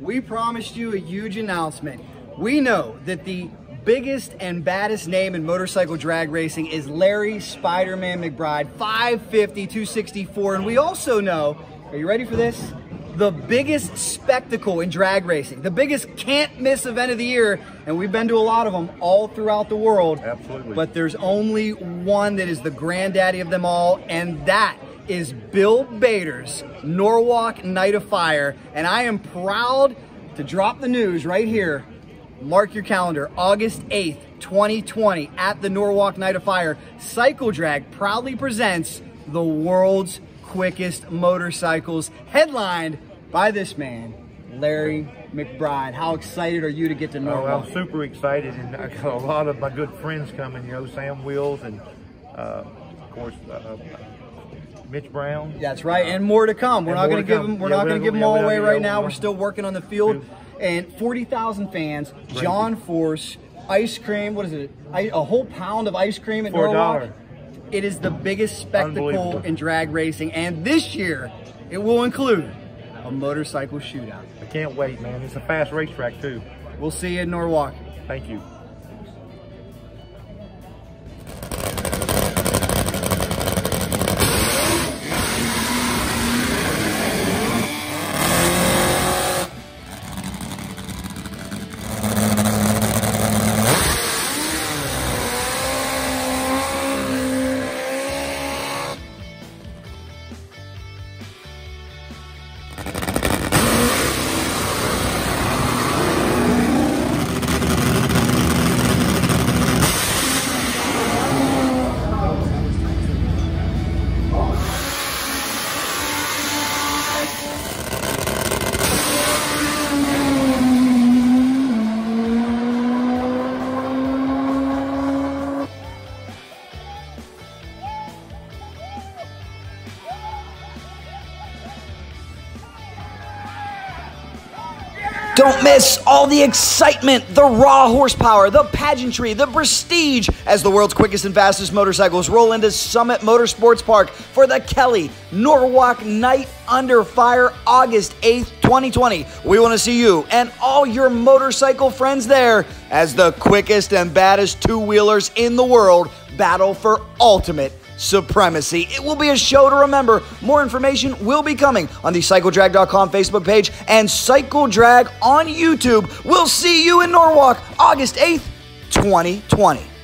we promised you a huge announcement. We know that the biggest and baddest name in motorcycle drag racing is Larry Spider-Man McBride, 550, 264. And we also know, are you ready for this? The biggest spectacle in drag racing, the biggest can't miss event of the year. And we've been to a lot of them all throughout the world. Absolutely. But there's only one that is the granddaddy of them all, and that is Bill Bader's Norwalk Night of Fire. And I am proud to drop the news right here. Mark your calendar, August 8th, 2020, at the Norwalk Night of Fire. Cycle Drag proudly presents the world's quickest motorcycles, headlined by this man, Larry McBride. How excited are you to get to Norwalk? Oh? I'm super excited, and I got a lot of my good friends coming. You know, Sam Wills and uh, of course uh, Mitch Brown. That's right, and more to come. We're not going to give them. We're Yeah, not going to give them all away right now. We're still working on the field, and forty thousand fans. John Force, ice cream. What is it? I, a whole pound of ice cream at For Norwalk. It is the biggest spectacle in drag racing, and this year it will include a motorcycle shootout. I can't wait, man. It's a fast racetrack too. We'll see you in Norwalk. Thank you. Don't miss all the excitement, the raw horsepower, the pageantry, the prestige as the world's quickest and fastest motorcycles roll into Summit Motorsports Park for the Kelly Norwalk Night Under Fire August 8th, 2020. We want to see you and all your motorcycle friends there as the quickest and baddest two wheelers in the world battle for ultimate supremacy. It will be a show to remember. More information will be coming on the CycleDrag.com Facebook page and Cycle Drag on YouTube. We'll see you in Norwalk August 8th, 2020.